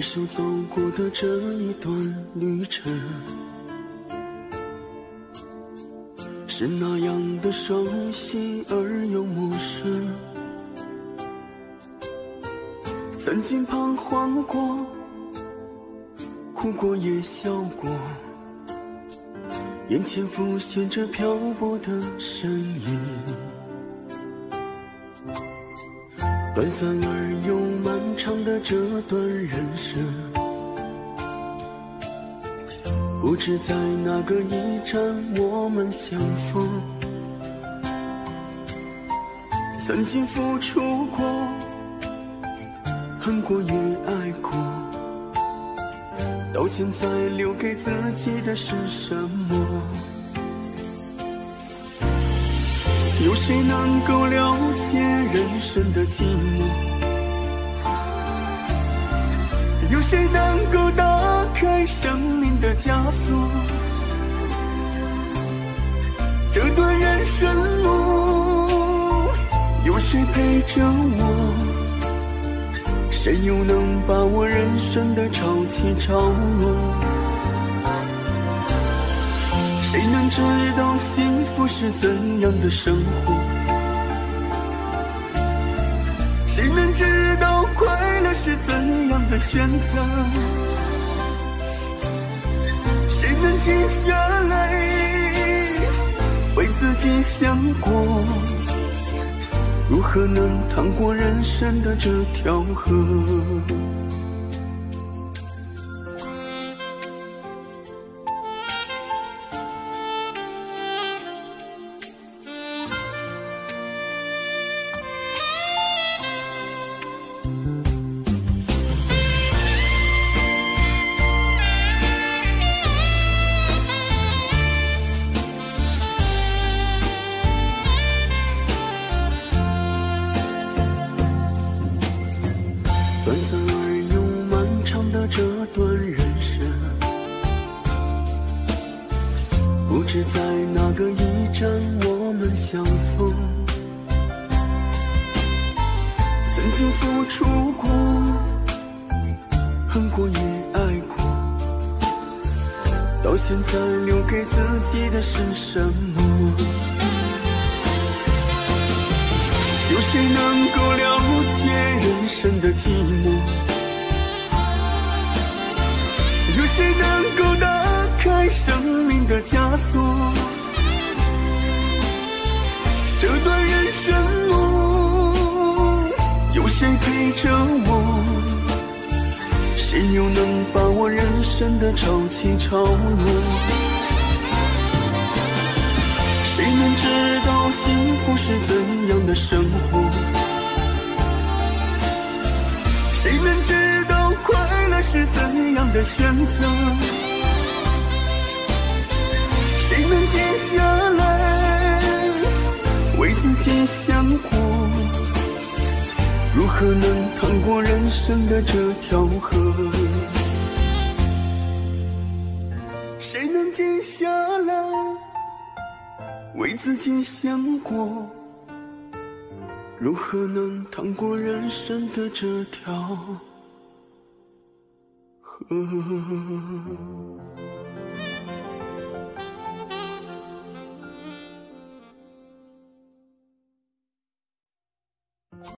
回首走过的这一段旅程，是那样的熟悉而又陌生。曾经彷徨过，哭过也笑过，眼前浮现着漂泊的身影。短暂而又漫长的这段人生，不知在哪个驿站我们相逢。曾经付出过，恨过也爱过，到现在留给自己的是什么？有谁能够深的寂寞？有谁能够打开生命的枷锁？这段人生路，有谁陪着我？谁又能把握人生的潮起潮落？谁能知道幸福是怎样的生活？谁能知道快乐是怎样的选择？谁能静下来为自己想过？如何能趟过人生的这条河？知在哪个驿站我们相逢。曾经付出过，恨过也爱过，到现在留给自己的是什么？有谁能够了解人生的寂这段人生路，有谁陪着我？谁又能把握人生的潮起潮落？谁能知道幸福是怎样的生活？谁能知道快乐是怎样的选择？静下来为自己想过？如何能趟过人生的这条河？谁能静下来？为自己想过，如何能趟过人生的这条河？